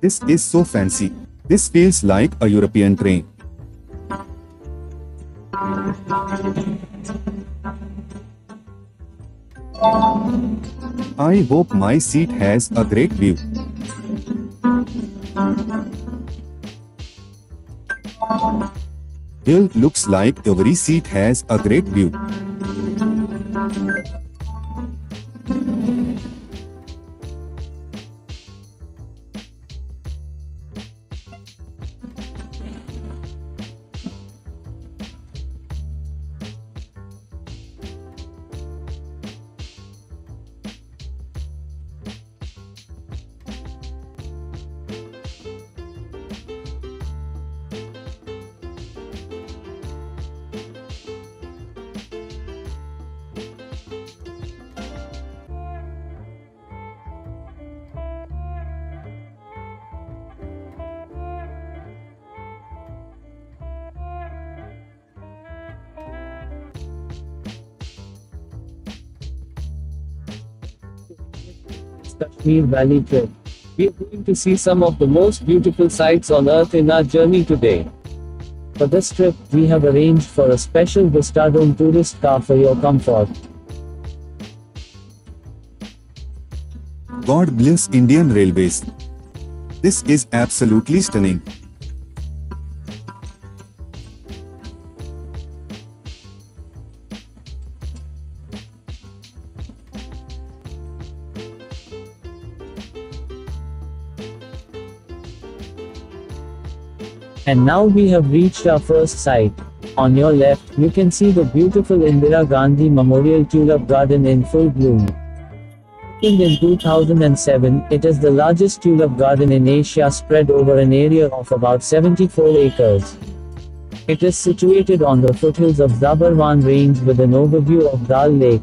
This is so fancy. This feels like a European train. I hope my seat has a great view. Well, looks like every seat has a great view. Kashmir Valley trip. We are going to see some of the most beautiful sights on earth in our journey today. For this trip, we have arranged for a special Vistadome tourist car for your comfort. God bless Indian Railways. This is absolutely stunning. And now we have reached our first site. On your left, you can see the beautiful Indira Gandhi Memorial Tulip Garden in full bloom. In 2007, it is the largest tulip garden in Asia spread over an area of about 74 acres. It is situated on the foothills of Zabarwan Range with an overview of Dal Lake.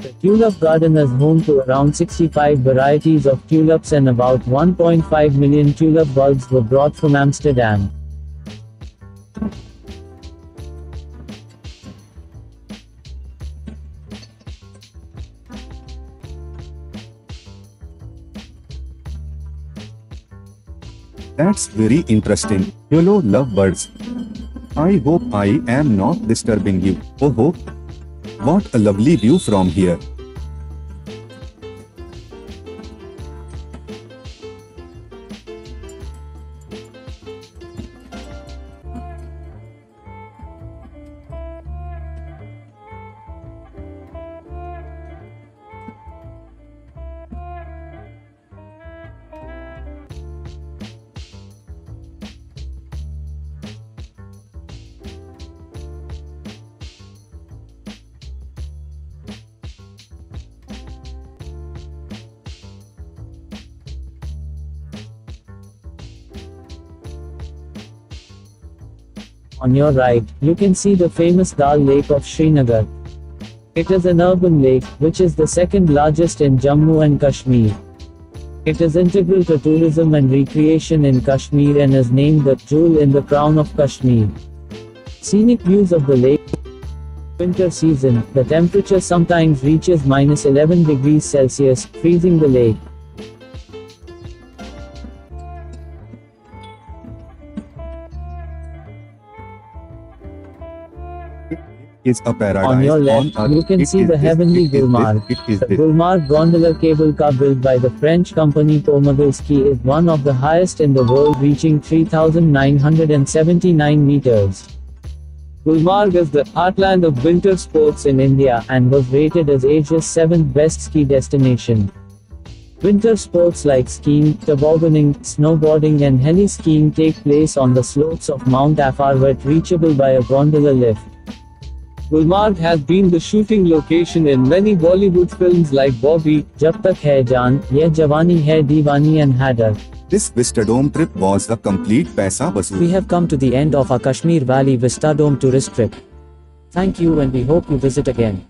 The tulip garden is home to around 65 varieties of tulips and about 1.5 million tulip bulbs were brought from Amsterdam. That's very interesting. Hello, lovebirds. I hope I am not disturbing you. Oh, ho. What a lovely view from here. On your right, you can see the famous Dal Lake of Srinagar. It is an urban lake, which is the second largest in Jammu and Kashmir. It is integral to tourism and recreation in Kashmir and is named the jewel in the crown of Kashmir. Scenic views of the lake. Winter season, the temperature sometimes reaches minus 11 degrees Celsius, freezing the lake. Is a paradise On your left, earth. you can see the this, heavenly this, Gulmarg. It is The this. Gulmarg gondola cable car built by the French company Pomagalski is one of the highest in the world reaching 3,979 meters. Gulmarg is the heartland of winter sports in India and was rated as Asia's seventh best ski destination. Winter sports like skiing, tobogganing, snowboarding and heli skiing take place on the slopes of Mount Afarvat reachable by a gondola lift. Gulmarg has been the shooting location in many Bollywood films like Bobby, Jab Tak Hai Jaan, Ye Jawani Hai Diwani and Haider. This Vistadome trip was a complete paisa vasool. We have come to the end of our Kashmir Valley Vistadome tourist trip. Thank you and we hope you visit again.